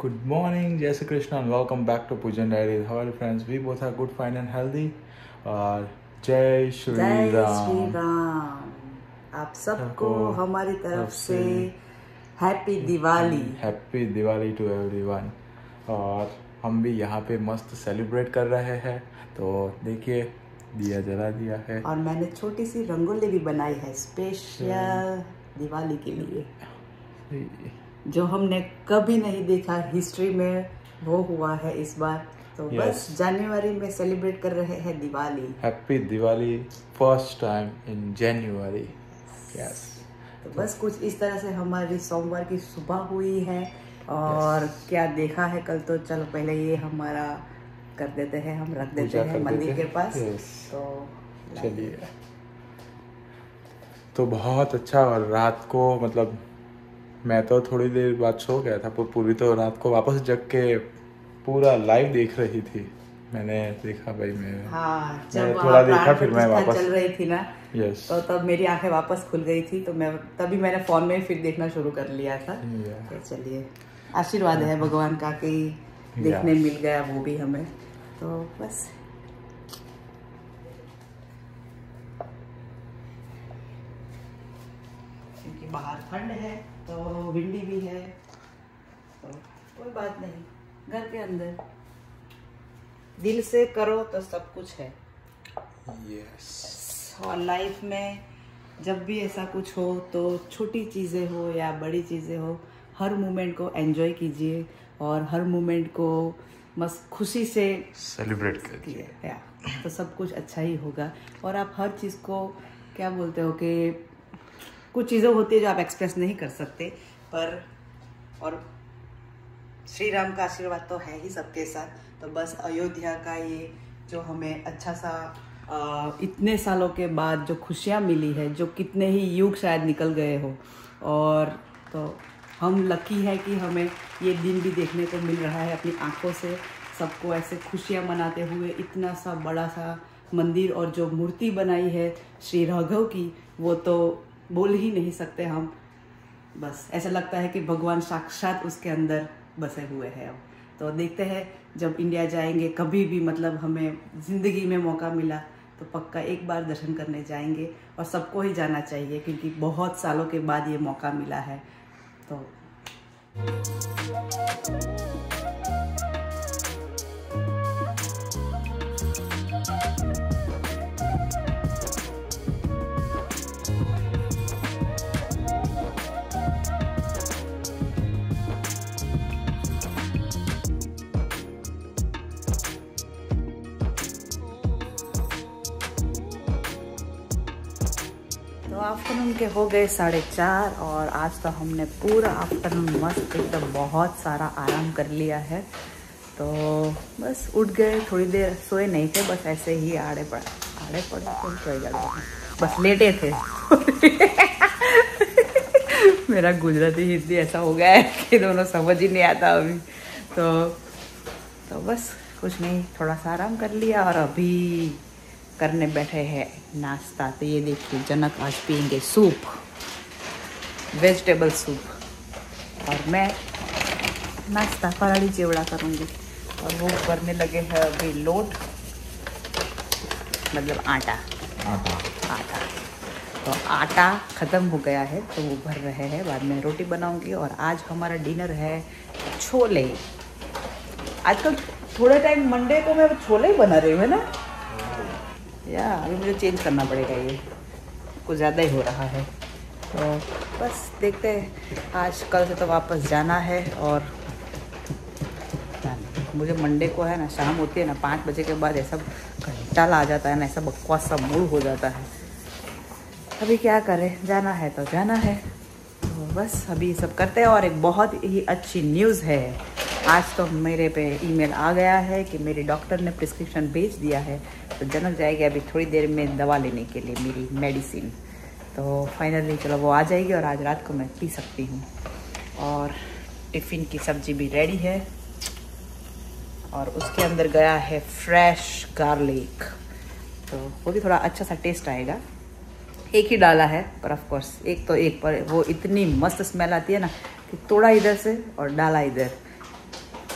Good morning जय Shri Krishna and welcome back to Poojan diary हमारे friends we both are good fine and healthy और जय श्री राम आप सबको हमारी तरफ़ से happy Diwali happy Diwali to everyone और हम भी यहाँ पे मस्त सेलिब्रेट कर रहे हैं। तो देखिए दिया जला दिया है। और मैंने छोटी सी रंगोली भी बनाई है स्पेशल दिवाली के लिए। जो हमने कभी नहीं देखा हिस्ट्री में वो हुआ है इस बार। तो Yes. बस जनवरी में सेलिब्रेट कर रहे हैं Diwali. Happy Diwali first time in January yes तो बस कुछ इस तरह से हमारी सोमवार की सुबह हुई है और yes. क्या देखा है कल तो चलो पहले ये हमारा कर देते हैं हम रख देते हैं मंदिर के पास। Yes. तो चलिए। तो बहुत अच्छा और रात को मतलब मैं तो थोड़ी देर बाद सो गया था पर पूरी तो रात को वापस जग के पूरा लाइव देख रही थी। मैंने देखा भाई मैं हाँ मैं थोड़ा देखा फिर मैं वापस चल रही थी ना यस तो तब मेरी आँखें वापस खुल गई थी तो मैं तभी मैंने फ़ोन में फिर देखना शुरू कर लिया था। तो चलिए आशीर्वाद है भगवान का कि देखने मिल गया वो भी हमें। तो बस। क्योंकि बाहर ठंड है तो विंडी भी है तो कोई बात नहीं घर के अंदर। दिल से करो तो सब कुछ है। यस और लाइफ में जब भी ऐसा कुछ हो तो छोटी चीज़ें हो या बड़ी चीज़ें हो हर मोमेंट को एंजॉय कीजिए और हर मोमेंट को बस खुशी से सेलिब्रेट कीजिए। या तो सब कुछ अच्छा ही होगा। और आप हर चीज़ को क्या बोलते हो कि कुछ चीज़ें होती है जो आप एक्सप्रेस नहीं कर सकते पर और श्री राम का आशीर्वाद तो है ही सबके साथ। तो बस अयोध्या का ये जो हमें अच्छा सा अ, इतने सालों के बाद जो खुशियाँ मिली है जो कितने ही युग शायद निकल गए हो और तो हम लकी है कि हमें ये दिन भी देखने को मिल रहा है अपनी आँखों से। सबको ऐसे खुशियाँ मनाते हुए इतना सा बड़ा सा मंदिर और जो मूर्ति बनाई है श्री राघव की वो तो बोल ही नहीं सकते हम। बस, ऐसा लगता है कि भगवान साक्षात उसके अंदर बसे हुए हैं अब। तो देखते हैं, जब इंडिया जाएँगे, कभी भी मतलब हमें ज़िंदगी में मौका मिला तो पक्का एक बार दर्शन करने जाएँगे। और सबको ही जाना चाहिए, क्योंकि बहुत सालों के बाद ये मौका मिला है। तो के हो गए साढ़े चार और आज तो हमने पूरा आफ्टरनून मस्त एकदम बहुत सारा आराम कर लिया है। तो बस उठ गए, थोड़ी देर सोए नहीं थे, बस ऐसे ही आड़े पड़े आड़े पड़े तो गल नहीं। बस लेटे थे। मेरा गुजराती हिंदी ऐसा हो गया है कि दोनों समझ ही नहीं आता अभी। तो तो बस कुछ नहीं, थोड़ा सा आराम कर लिया और अभी करने बैठे हैं नाश्ता। तो ये देखिए जनक आज पियेंगे सूप वेजिटेबल सूप और मैं नाश्ता फराड़ी चिवड़ा करूँगी। और वो करने लगे हैं अभी लोट मतलब आटा। आटा। आटा। तो आटा ख़त्म हो गया है तो वो भर रहे हैं। बाद में रोटी बनाऊँगी। और आज हमारा डिनर है छोले। आजकल थोड़े टाइम मंडे को मैं छोले ही बना रही हूँ है ना? या, अभी मुझे चेंज करना पड़ेगा ये। कुछ ज़्यादा ही हो रहा है। तो बस देखते हैं। आज, कल से तो वापस जाना है और मुझे मंडे को है ना, शाम होती है ना, पाँच बजे के बाद ऐसा घंटा ला जाता है ना, ऐसा बकवास सा मूड हो जाता है। अभी क्या करें? जाना है तो जाना है। तो बस अभी सब करते हैं और एक बहुत ही अच्छी न्यूज़ है। आज तो मेरे पे ईमेल आ गया है कि मेरे डॉक्टर ने प्रिस्क्रिप्शन भेज दिया है तो जनक जाएगी अभी थोड़ी देर में दवा लेने के लिए मेरी मेडिसिन। तो फाइनली चलो वो आ जाएगी और आज रात को मैं पी सकती हूँ। और टिफ़िन की सब्ज़ी भी रेडी है। और उसके अंदर गया है फ्रेश गार्लिक तो वो भी थोड़ा अच्छा सा टेस्ट आएगा। एक ही डाला है, पर ऑफ़ कोर्स एक तो एक पर वो इतनी मस्त स्मेल आती है ना कि तोड़ा इधर से और डाला इधर।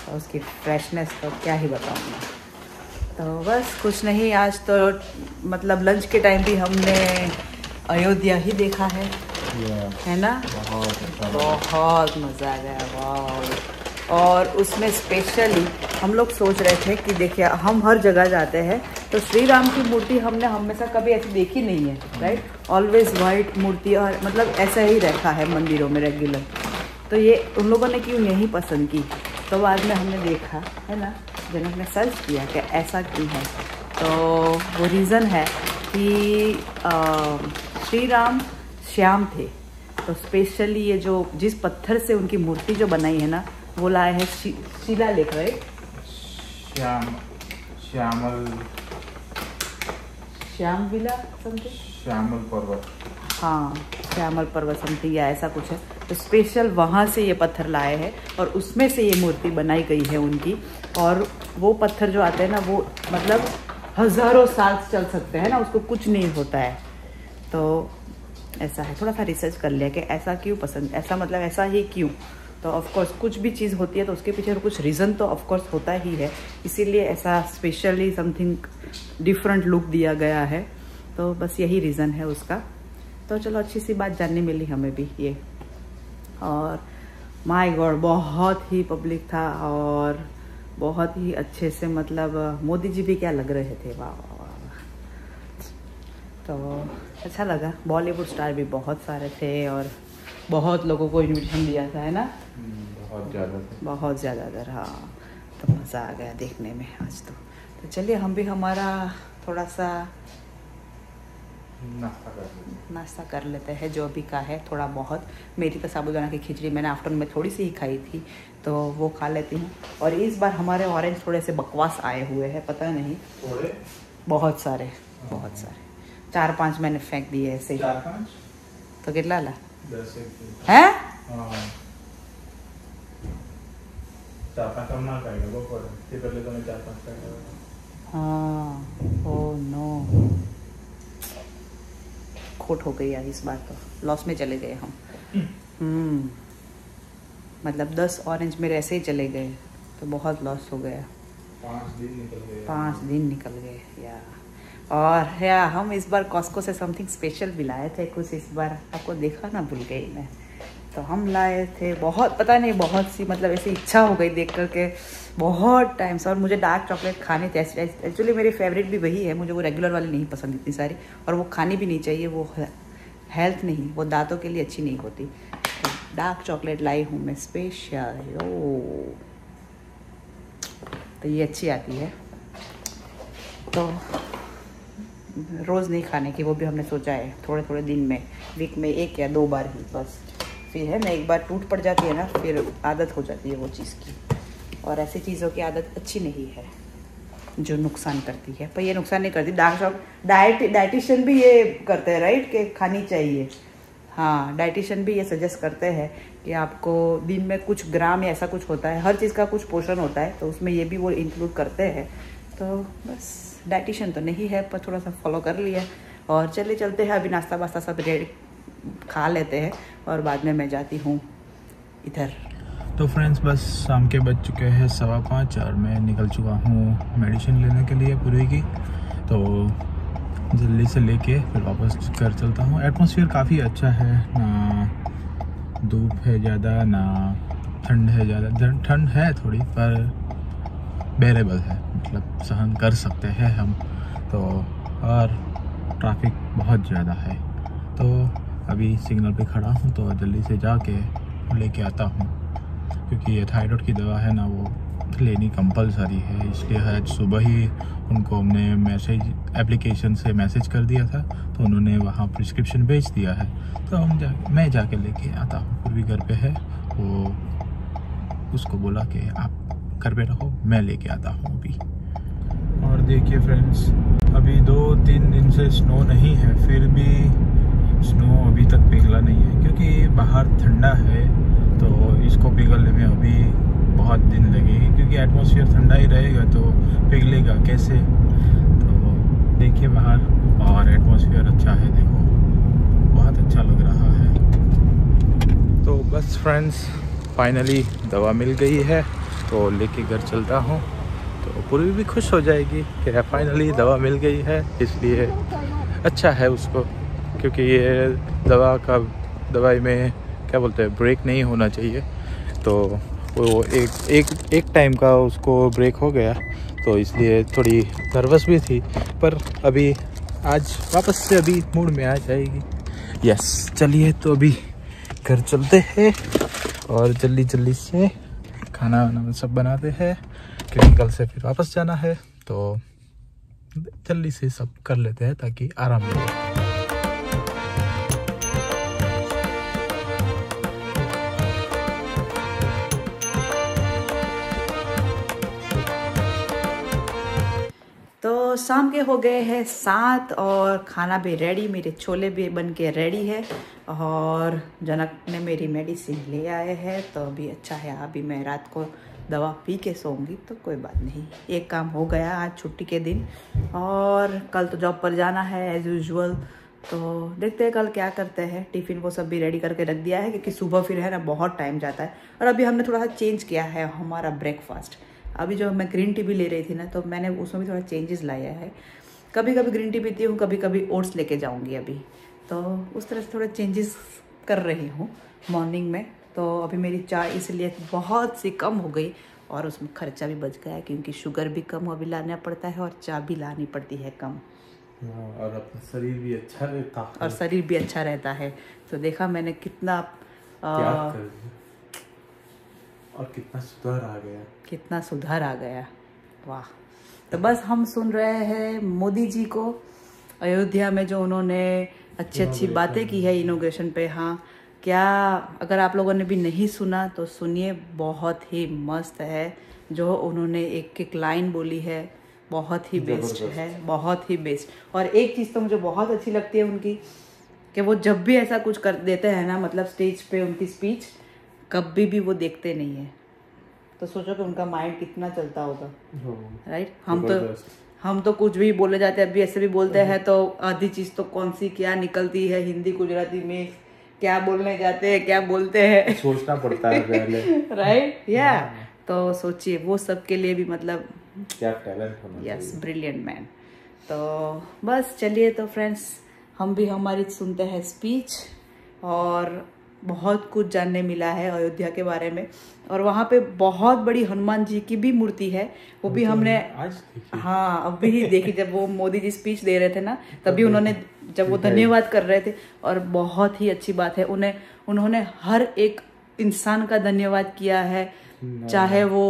और उसकी फ्रेशनेस तो क्या ही बताऊँ मैं तो बस कुछ नहीं आज तो मतलब लंच के टाइम भी हमने अयोध्या ही देखा है। Yeah. है ना? बहुत अच्छा बहुत मज़ा आ गया वाह और उसमें स्पेशली हम लोग सोच रहे थे कि देखिए हम हर जगह जाते हैं तो श्री राम की मूर्ति हमने हमेशा कभी ऐसी देखी नहीं है राइट ऑलवेज वाइट मूर्ति और मतलब ऐसा ही रखा है मंदिरों में रेगुलर तो ये उन लोगों ने क्यों नहीं पसंद की? तो बाद में हमने देखा है ना? जब हमने सर्च किया कि ऐसा क्यों है तो वो रीज़न है कि श्री राम श्याम थे। तो स्पेशली ये जो जिस पत्थर से उनकी मूर्ति जो बनाई है ना वो लाए हैं शिला शिलालेख right Shyam Shyamal Shyam villa something Shyamal पर्वत। हाँ श्यामल पर्वत समथिंग या ऐसा कुछ है। तो स्पेशल वहाँ से ये पत्थर लाए हैं और उसमें से ये मूर्ति बनाई गई है उनकी। और वो पत्थर जो आते हैं ना, वो मतलब हज़ारों साल चल सकते हैं ना, उसको कुछ नहीं होता है। तो ऐसा है। थोड़ा सा रिसर्च कर लिया कि ऐसा क्यों पसंद, ऐसा मतलब ऐसा ही क्यों? तो ऑफ़ कोर्स कुछ भी चीज़ होती है तो उसके पीछे कुछ रीज़न तो ऑफ़ कोर्स होता ही है। इसीलिए ऐसा स्पेशली समथिंग डिफरेंट लुक दिया गया है। तो बस यही रीज़न है उसका। तो चलो अच्छी सी बात जानने मिली हमें भी ये। और माय गॉड बहुत ही पब्लिक था और बहुत ही अच्छे से मतलब मोदी जी भी क्या लग रहे थे वाह। तो अच्छा लगा। बॉलीवुड स्टार भी बहुत सारे थे और बहुत लोगों को इनविटेशन दिया था है ना? बहुत ज़्यादा बहुत ज़्यादातर हाँ तो मज़ा आ गया देखने में आज तो। तो चलिए हम भी हमारा थोड़ा सा नाश्ता कर लेते नाश्ता कर लेते हैं जो भी का है थोड़ा बहुत। मेरी तो साबूदाना की खिचड़ी मैंने आफ्टरनून में थोड़ी सी ही खाई थी तो वो खा लेती हूँ। और इस बार हमारे ऑरेंज थोड़े से बकवास आए हुए हैं पता नहीं। थोड़े? बहुत सारे बहुत सारे। चार पाँच मैंने फेंक दिए ऐसे ही। तो कितना ला? है? हाँ। चार पाँच हम ना खाएगा वो पर इससे पहले तो मैं चार पाँच खाएगा हाँ ओ नो खोट हो गई यार इस बार तो। लॉस में चले गए हम। हम्म। मतलब दस ऑरेंज मेरे ऐसे ही चले गए तो बहुत लॉस हो गया। पाँच दिन निकल गए। पाँच दिन निकल गए या। और या हम इस बार कॉस्को से समथिंग स्पेशल भी लाए थे कुछ इस बार। आपको देखा ना भूल गई मैं। तो हम लाए थे बहुत पता नहीं बहुत सी मतलब ऐसी इच्छा हो गई देख कर के बहुत टाइम से और मुझे डार्क चॉकलेट खाने थे एक्चुअली मेरी फेवरेट भी वही है, मुझे वो रेगुलर वाली नहीं पसंद इतनी सारी और वो खानी भी नहीं चाहिए, वो हेल्थ नहीं, वो दांतों के लिए अच्छी नहीं होती। तो डार्क चॉकलेट लाई हूँ मैं स्पेशल ओ। तो ये अच्छी आती है। तो रोज़ नहीं खाने की, वो भी हमने सोचा है थोड़े थोड़े दिन में वीक में एक या दो बार ही, बस। फिर है ना, एक बार टूट पड़ जाती है ना, फिर आदत हो जाती है वो चीज़ की। और ऐसी चीज़ों की आदत अच्छी नहीं है जो नुकसान करती है। पर ये नुकसान नहीं करती। डार्क शॉक डाइट डाइटिशियन भी ये करते हैं राइट कि खानी चाहिए। हाँ डाइटिशियन भी ये सजेस्ट करते हैं कि आपको दिन में कुछ ग्राम या ऐसा कुछ होता है, हर चीज़ का कुछ पोषण होता है तो उसमें ये भी वो इंक्लूड करते हैं। तो बस, डाइटिशियन तो नहीं है, पर थोड़ा सा फॉलो कर लिया। और चले चलते हैं। अभी नाश्ता वास्ता सब रेड खा लेते हैं और बाद में मैं जाती हूँ इधर। तो फ्रेंड्स बस शाम के बज चुके हैं सवा पाँच और मैं निकल चुका हूँ मेडिसिन लेने के लिए पूरी की। तो जल्दी से लेके फिर वापस घर चलता हूँ। एटमॉस्फेयर काफ़ी अच्छा है, ना धूप है ज़्यादा, ना ठंड है ज़्यादा। ठंड है थोड़ी, पर बेरेबल है मतलब सहन कर सकते हैं हम। तो और ट्रैफ़िक बहुत ज़्यादा है। तो अभी सिग्नल पे खड़ा हूँ तो जल्दी से जाके लेके आता हूँ। क्योंकि ये थायराइड की दवा है ना, वो लेनी कंपलसरी है, इसलिए आज सुबह ही उनको हमने मैसेज एप्लीकेशन से मैसेज कर दिया था तो उन्होंने वहाँ प्रिस्क्रिप्शन भेज दिया है। तो हम जा, मैं जाके लेके आता हूँ पूर्वी घर पे है, वो उसको बोला कि आप घर पे रहो, मैं लेके आता हूँ अभी। और देखिए फ्रेंड्स अभी दो तीन दिन से स्नो नहीं है, फिर भी स्नो अभी तक पिघला नहीं है, क्योंकि बाहर ठंडा है इसको पिघलने में अभी बहुत दिन लगेगी, क्योंकि एटमॉस्फेयर ठंडा ही रहेगा तो पिघलेगा कैसे? तो देखिए बाहर और एटमॉस्फेयर अच्छा है, देखो। बहुत अच्छा लग रहा है। तो बस फ्रेंड्स फाइनली दवा मिल गई है तो लेके घर चलता हूँ। तो पूरी भी खुश हो जाएगी कि फाइनली दवा मिल गई है, इसलिए अच्छा है उसको, क्योंकि ये दवा का, दवाई में क्या बोलते हैं ब्रेक नहीं होना चाहिए। तो वो एक एक एक टाइम का उसको ब्रेक हो गया तो इसलिए थोड़ी नर्वस भी थी, पर अभी आज वापस से अभी मूड में आ जाएगी। यस चलिए तो अभी घर चलते हैं और जल्दी जल्दी से खाना वाना सब बनाते हैं, क्योंकि कल से फिर वापस जाना है तो जल्दी से सब कर लेते हैं ताकि आराम मिले। शाम के हो गए हैं सात और खाना भी रेडी मेरे छोले भी बन के रेडी है और जनक ने मेरी मेडिसिन ले आए हैं तो अभी अच्छा है, अभी मैं रात को दवा पी के सोऊँगी तो कोई बात नहीं। एक काम हो गया आज छुट्टी के दिन और कल तो जॉब पर जाना है एज यूजल तो देखते हैं कल क्या करते हैं। टिफ़िन वो सब भी रेडी करके रख दिया है, क्योंकि सुबह फिर है ना, बहुत टाइम जाता है। और अभी हमने थोड़ा सा चेंज किया है, हमारा ब्रेकफास्ट अभी जो मैं ग्रीन टी भी ले रही थी ना तो मैंने उसमें भी थोड़ा चेंजेस लाया है। कभी कभी ग्रीन टी पीती हूँ कभी कभी ओट्स लेके जाऊँगी अभी। तो उस तरह से थोड़ा चेंजेस कर रही हूँ मॉर्निंग में। तो अभी मेरी चाय इसलिए बहुत सी कम हो गई और उसमें खर्चा भी बच गया क्योंकि शुगर भी कम अभी लाना पड़ता है और चाय भी लानी पड़ती है कम। हाँ, और अपना शरीर भी अच्छा रहता है। और शरीर भी अच्छा रहता है। तो देखा मैंने कितना आ, और कितना सुधार आ गया। कितना सुधार आ गया। वाह। तो बस हम सुन रहे हैं मोदी जी को। अयोध्या में जो उन्होंने अच्छी अच्छी बातें की है इनोग्रेशन पे हाँ। क्या अगर आप लोगों ने भी नहीं सुना तो सुनिए बहुत ही मस्त है। जो उन्होंने एक एक लाइन बोली है बहुत ही बेस्ट है बहुत ही बेस्ट और एक चीज़ तो मुझे बहुत अच्छी लगती है उनकी कि वो जब भी ऐसा कुछ कर देते हैं ना मतलब स्टेज पे उनकी स्पीच कभी भी वो देखते नहीं है। तो सोचो कि उनका माइंड कितना चलता होगा। राइट हाँ। हम तो हम तो कुछ भी बोले जाते हैं अभी ऐसे भी बोलते हैं। तो आधी चीज़ तो कौन सी क्या निकलती है हिंदी गुजराती में क्या बोलने जाते हैं क्या बोलते हैं। सोचना पड़ता है पहले। राइट या हाँ। तो सोचिए वो सब के लिए भी मतलब क्या टैलेंट होना यस ब्रिलियंट मैन तो बस चलिए तो फ्रेंड्स हम भी हमारी सुनते हैं स्पीच और बहुत कुछ जानने मिला है अयोध्या के बारे में। और वहाँ पे बहुत बड़ी हनुमान जी की भी मूर्ति है वो भी हमने हाँ अभी ही देखी। जब वो मोदी जी स्पीच दे रहे थे ना तभी उन्होंने जब वो धन्यवाद कर रहे थे और बहुत ही अच्छी बात है। उन्हें उन्होंने हर एक इंसान का धन्यवाद किया है। चाहे वो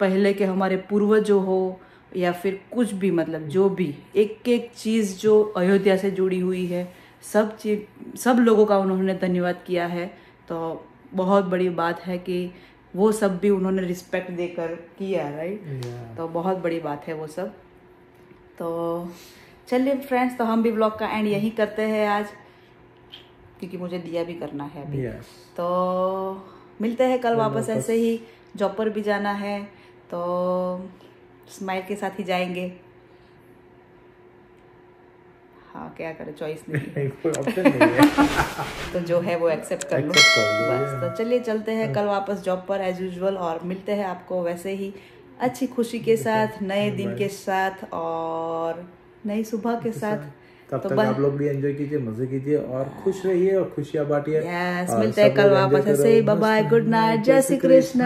पहले के हमारे पूर्वज जो हो या फिर कुछ भी मतलब जो भी। एक एक चीज़ जो अयोध्या से जुड़ी हुई है सब चीज़ सब लोगों का उन्होंने धन्यवाद किया है तो बहुत बड़ी बात है कि वो सब भी उन्होंने रिस्पेक्ट देकर किया राइट Yeah. तो बहुत बड़ी बात है वो सब तो चलिए फ्रेंड्स तो हम भी ब्लॉग का एंड यही करते हैं आज क्योंकि मुझे दिया भी करना है अभी Yes. तो मिलते हैं कल वापस। ऐसे ही जॉब पर भी जाना है तो स्माइल के साथ ही जाएँगे हाँ क्या करे चॉइस नहीं है। तो जो है वो एक्सेप्ट कर लो। बस तो चलिए चलते हैं कल वापस जॉब पर एज यूजल और मिलते हैं आपको वैसे ही अच्छी खुशी के साथ नए दिन के साथ और नई सुबह के साथ। तब तो तक आप लोग भी एंजॉय कीजिए मज़े कीजिए और खुश रहिए और खुशियाँ बांटिए। यस मिलते हैं कल वापस ऐसे ही। बाय गुड नाइट जय श्री कृष्ण।